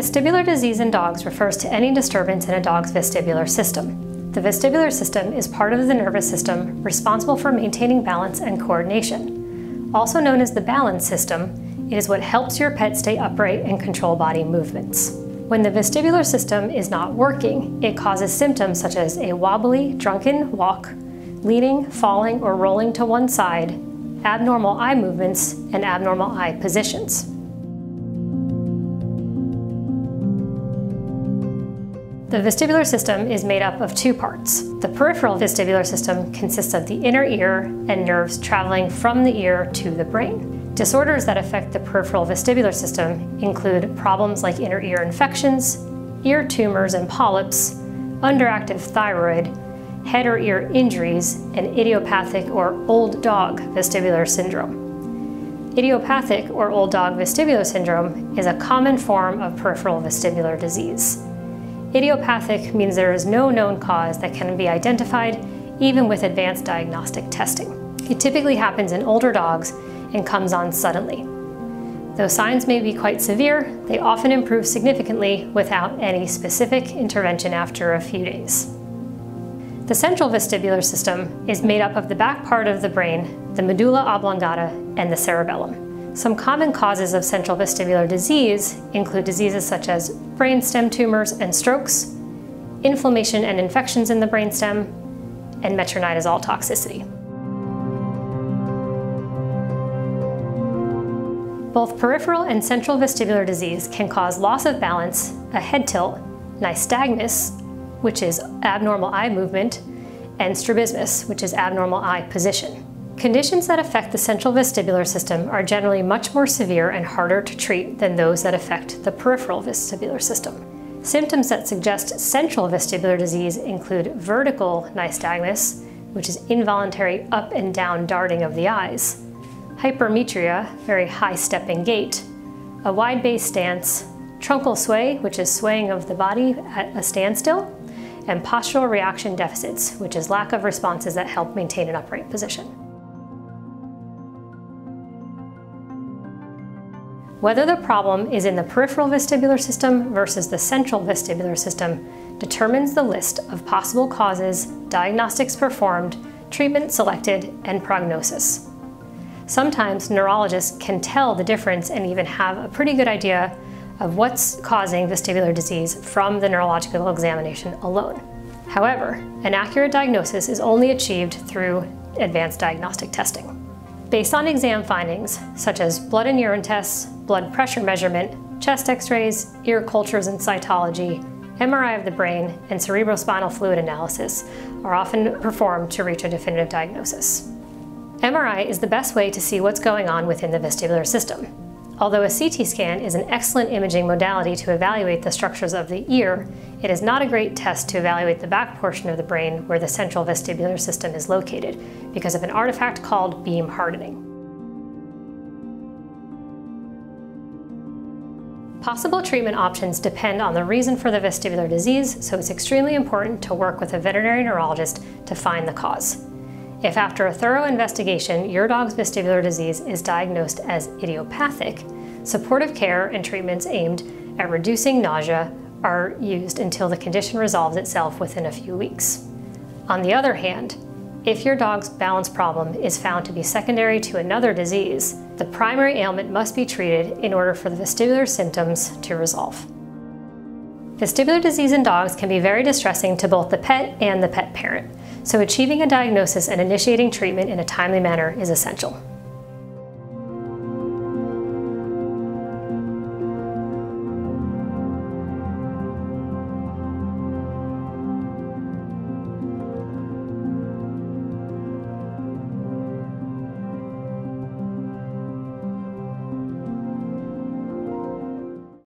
Vestibular disease in dogs refers to any disturbance in a dog's vestibular system. The vestibular system is part of the nervous system responsible for maintaining balance and coordination. Also known as the balance system, it is what helps your pet stay upright and control body movements. When the vestibular system is not working, it causes symptoms such as a wobbly, drunken walk, leaning, falling, or rolling to one side, abnormal eye movements, and abnormal eye positions. The vestibular system is made up of two parts. The peripheral vestibular system consists of the inner ear and nerves traveling from the ear to the brain. Disorders that affect the peripheral vestibular system include problems like inner ear infections, ear tumors and polyps, underactive thyroid, head or ear injuries, and idiopathic or old dog vestibular syndrome. Idiopathic or old dog vestibular syndrome is a common form of peripheral vestibular disease. Idiopathic means there is no known cause that can be identified even with advanced diagnostic testing. It typically happens in older dogs and comes on suddenly. Though signs may be quite severe, they often improve significantly without any specific intervention after a few days. The central vestibular system is made up of the back part of the brain, the medulla oblongata, and the cerebellum. Some common causes of central vestibular disease include diseases such as brainstem tumors and strokes, inflammation and infections in the brainstem, and metronidazole toxicity. Both peripheral and central vestibular disease can cause loss of balance, a head tilt, nystagmus, which is abnormal eye movement, and strabismus, which is abnormal eye position. Conditions that affect the central vestibular system are generally much more severe and harder to treat than those that affect the peripheral vestibular system. Symptoms that suggest central vestibular disease include vertical nystagmus, which is involuntary up and down darting of the eyes, hypermetria, very high stepping gait, a wide base stance, truncal sway, which is swaying of the body at a standstill, and postural reaction deficits, which is lack of responses that help maintain an upright position. Whether the problem is in the peripheral vestibular system versus the central vestibular system determines the list of possible causes, diagnostics performed, treatment selected, and prognosis. Sometimes neurologists can tell the difference and even have a pretty good idea of what's causing vestibular disease from the neurological examination alone. However, an accurate diagnosis is only achieved through advanced diagnostic testing. Based on exam findings, such as blood and urine tests, blood pressure measurement, chest x-rays, ear cultures and cytology, MRI of the brain, and cerebrospinal fluid analysis are often performed to reach a definitive diagnosis. MRI is the best way to see what's going on within the vestibular system. Although a CT scan is an excellent imaging modality to evaluate the structures of the ear, it is not a great test to evaluate the back portion of the brain where the central vestibular system is located because of an artifact called beam hardening. Possible treatment options depend on the reason for the vestibular disease, so it's extremely important to work with a veterinary neurologist to find the cause. If after a thorough investigation your dog's vestibular disease is diagnosed as idiopathic, supportive care and treatments aimed at reducing nausea are used until the condition resolves itself within a few weeks. On the other hand, if your dog's balance problem is found to be secondary to another disease, the primary ailment must be treated in order for the vestibular symptoms to resolve. Vestibular disease in dogs can be very distressing to both the pet and the pet parent, so achieving a diagnosis and initiating treatment in a timely manner is essential.